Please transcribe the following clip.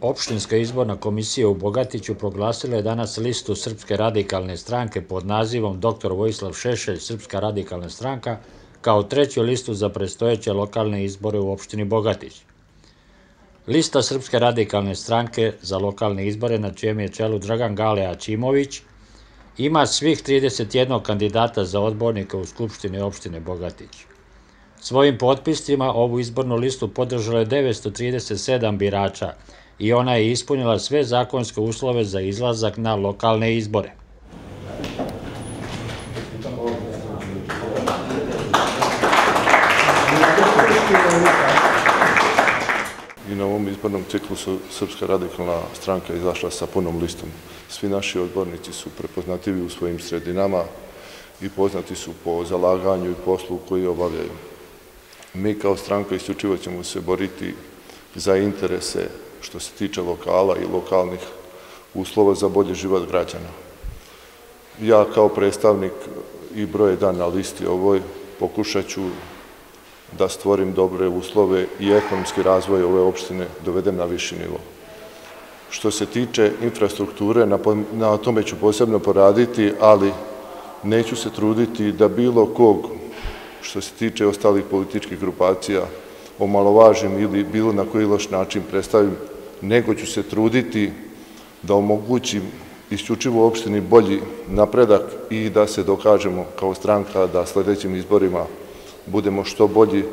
Opštinska izborna komisija u Bogatiću proglasila je danas listu Srpske radikalne stranke pod nazivom dr. Vojislav Šešelj Srpska radikalna stranka kao treću listu za prestojeće lokalne izbore u opštini Bogatić. Lista Srpske radikalne stranke za lokalne izbore na čijem je čelu Dragan Gale Ačimović ima svih 31 kandidata za odbornika u Skupštini opštine Bogatić. Svojim potpisima ovu izbornu listu podržalo je 937 birača i ona je ispunila sve zakonske uslove za izlazak na lokalne izbore. I na ovom izbornom ciklusu Srpska radikalna stranka izašla sa punom listom. Svi naši odbornici su prepoznativi u svojim sredinama i poznati su po zalaganju i poslu koji obavljaju. Mi kao stranka isključivo ćemo se boriti za interese što se tiče lokala i lokalnih uslova za bolji život građana. Ja kao predstavnik i broj dan na listi ovoj pokušat ću da stvorim dobre uslove i ekonomski razvoj ove opštine dovedem na viši nivo. Što se tiče infrastrukture, na tome ću posebno poraditi, ali neću se truditi da bilo kog, što se tiče ostalih političkih grupacija, omalovažim ili bilo na koji loš način predstavim, nego ću se truditi da omogućim isključivo opštini bolji napredak i da se dokažemo kao stranka da sljedećim izborima budemo što bolji